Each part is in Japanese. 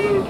次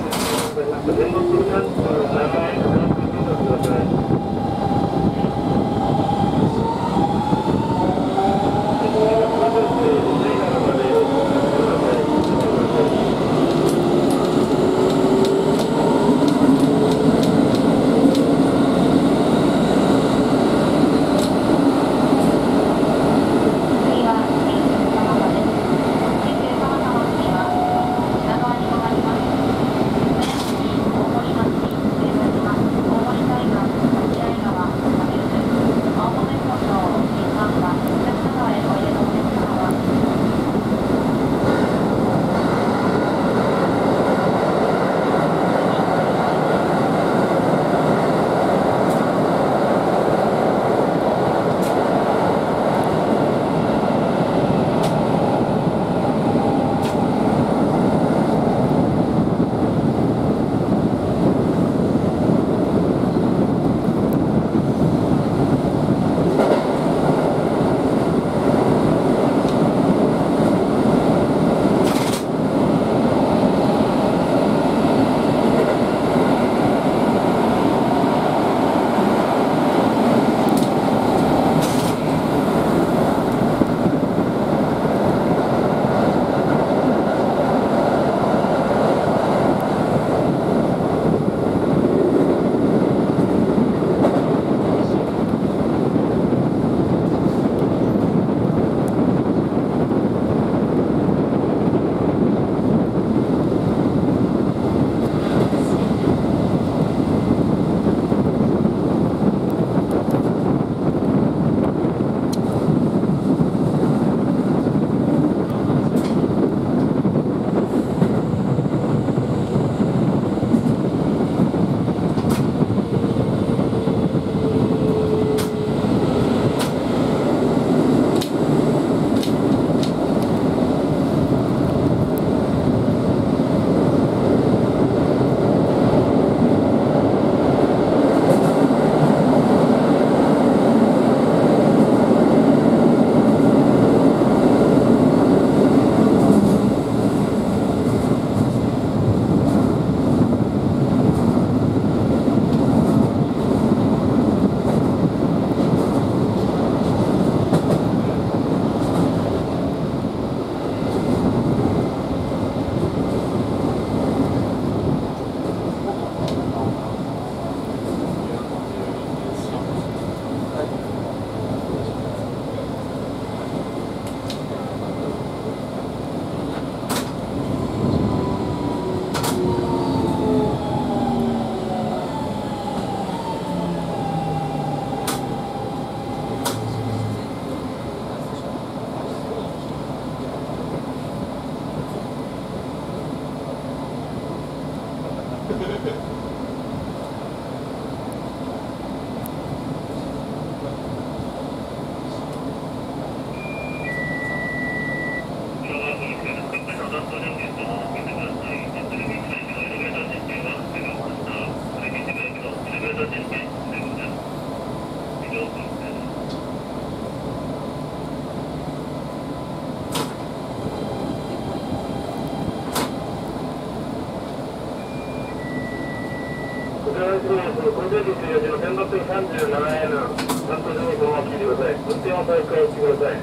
ます。午前11時の1637円の担当情報を聞いてください。運転を再開してください。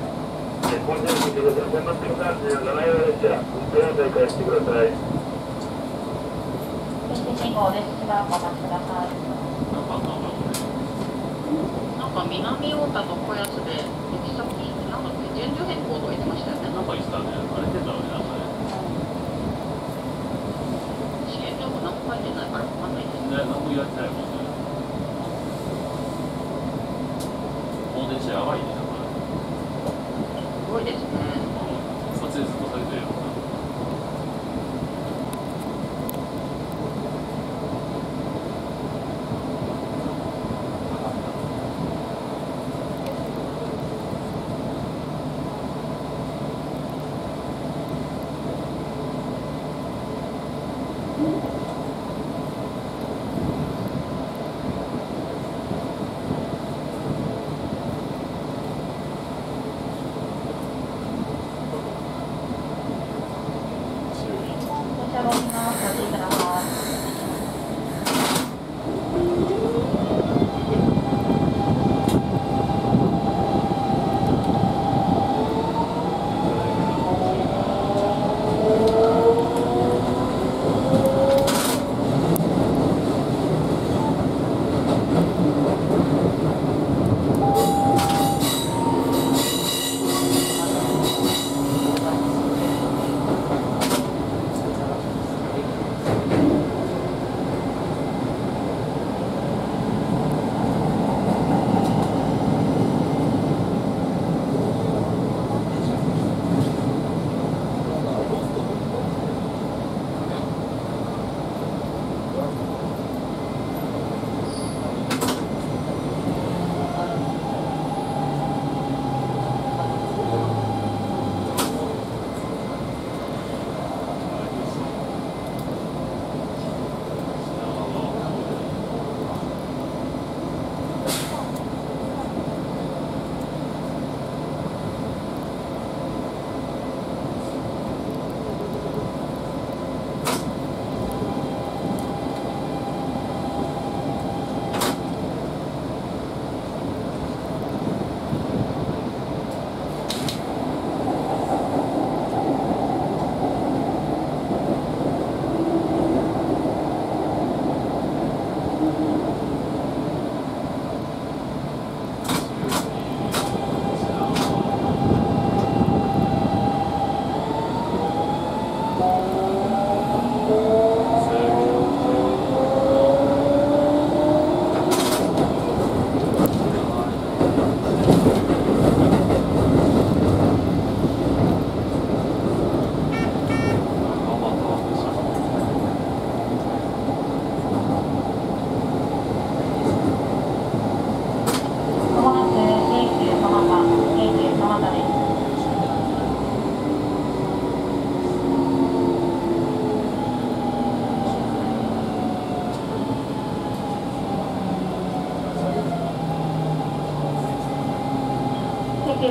午前11時の1637円列車、運転を再開してください。停止信号です。しばらくお待ちください。なんかあったのかななんか南太田と小安で行き先なんか順序変更とか言ってましたよねなんか言ってたね。あれ出たよね、なんかね。支援情報何も書いてないからわかんないですね、何も言われてないもんね。放電車やばいね、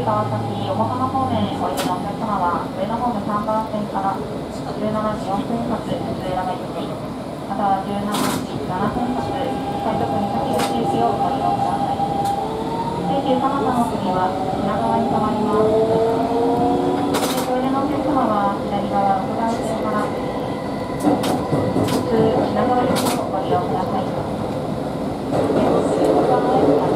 川崎横浜方面へおいでのお客様は上野ホーム3番線から。17時4分発上田が行きまたは17時7分発海徳三崎口行きをご利用ください京急蒲田の次は品川に停まりますおいでのお客様は左側6番線から。普通品川行きをご利用ください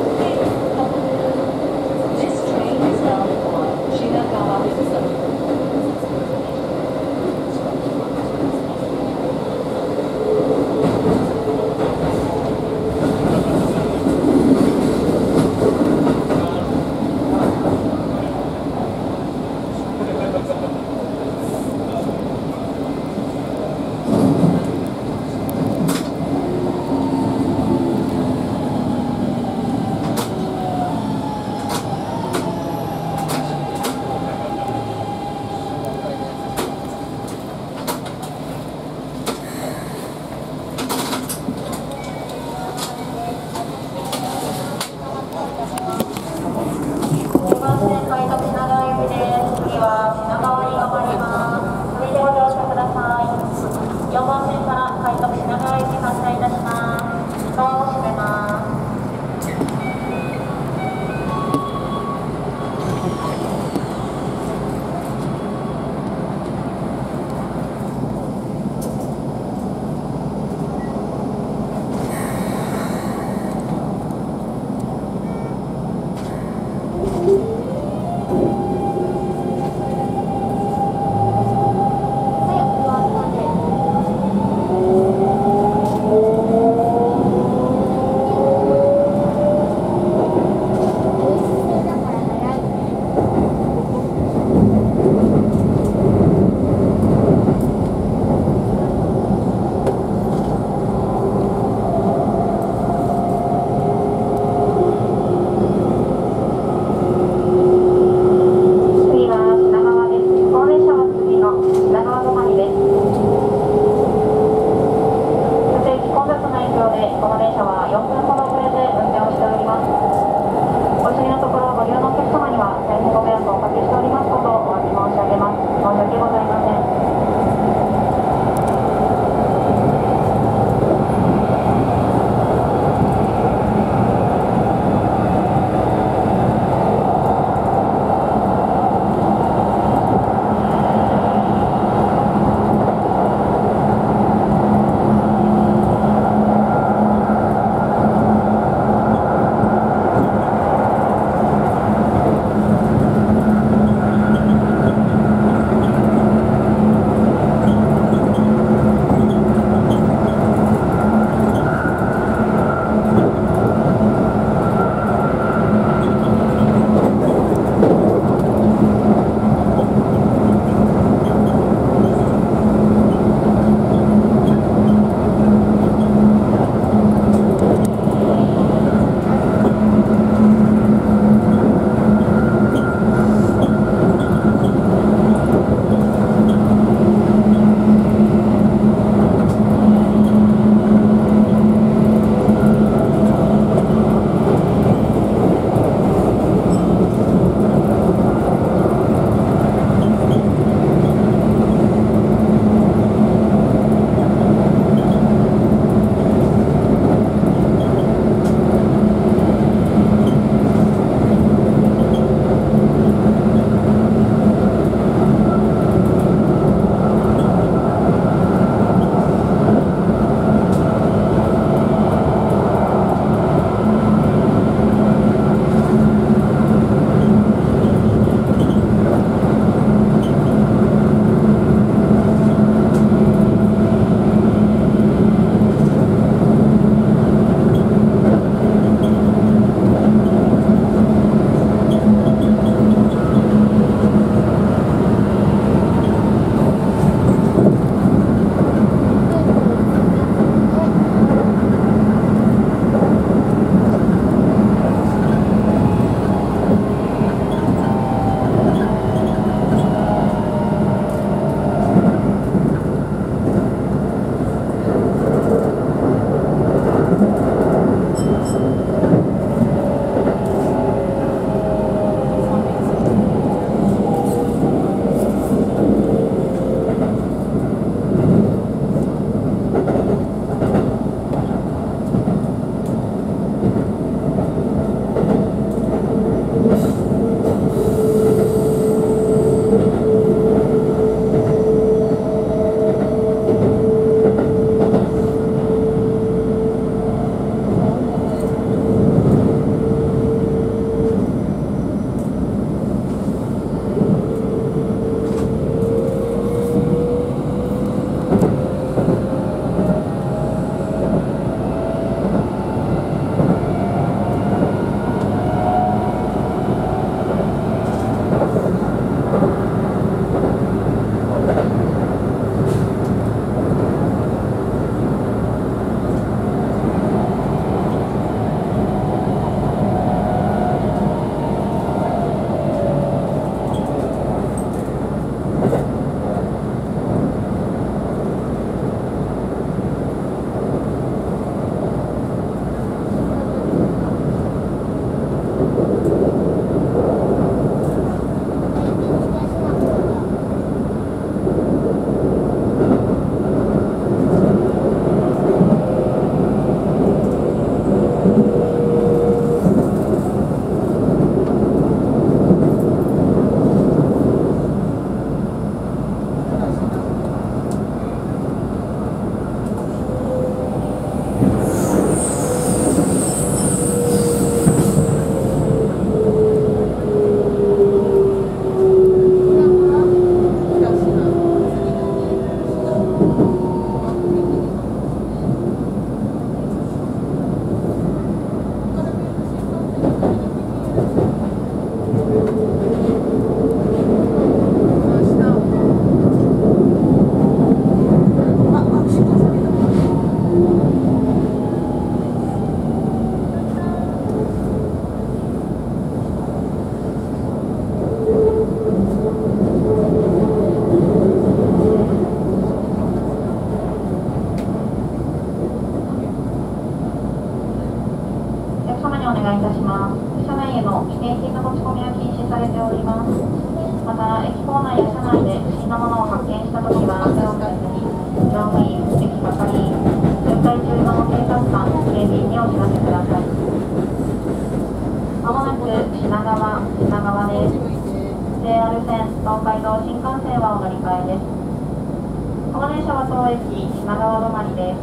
電車は当駅品川止まりです。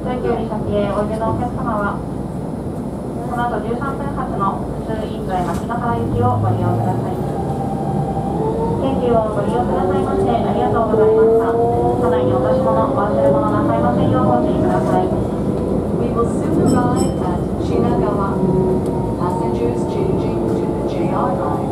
東京より先へおいでのお客様は、この後13分発の普通インドへ牧之原行きをご利用ください。研究をご利用くださいましてありがとうございました。車内に落とし物、お忘れ物なさいませんようご注意ください。We will soon arrive at 品川 Passengers changing to the JR line.